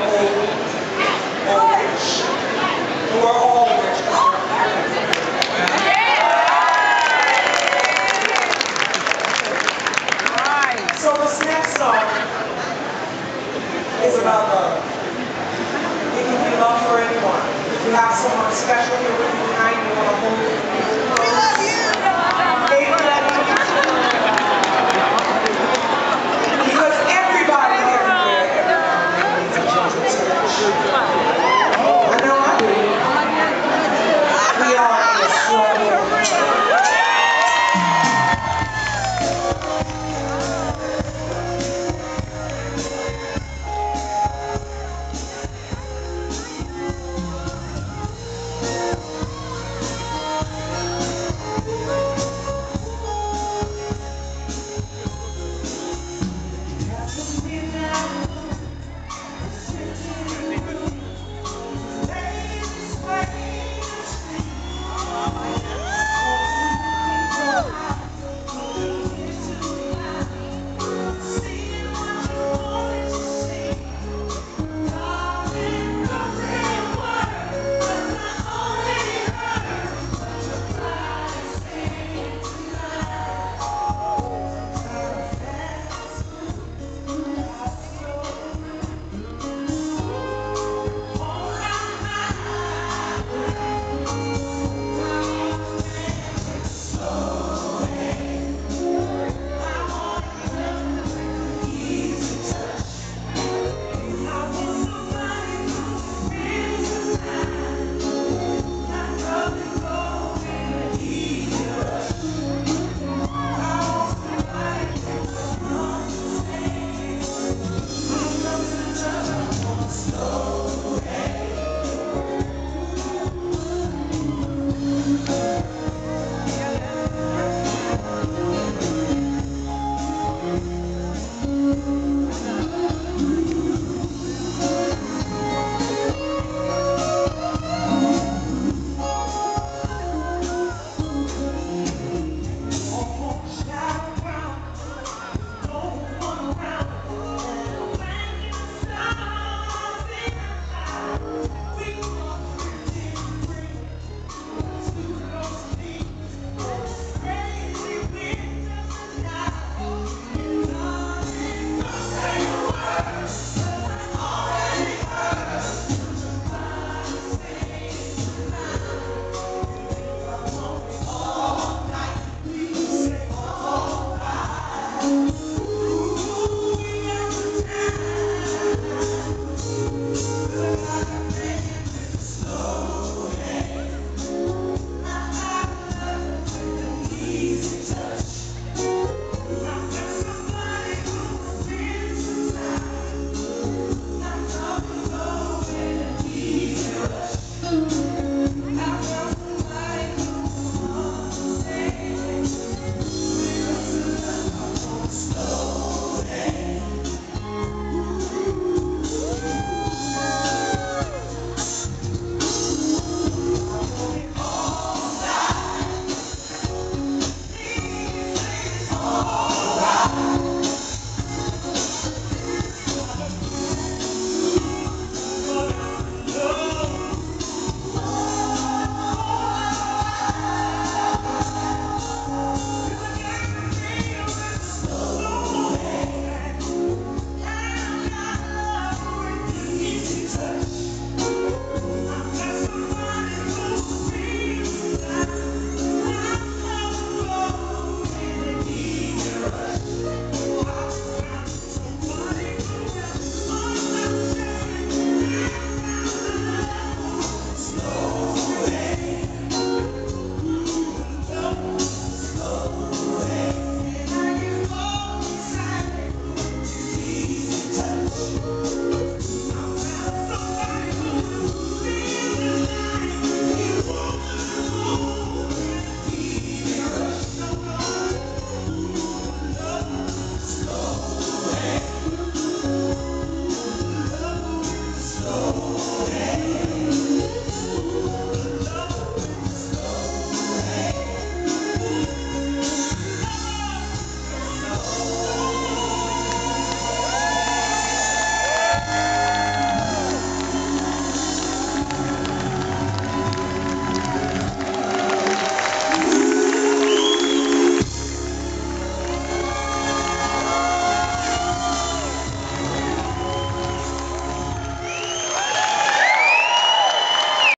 doesn't you're all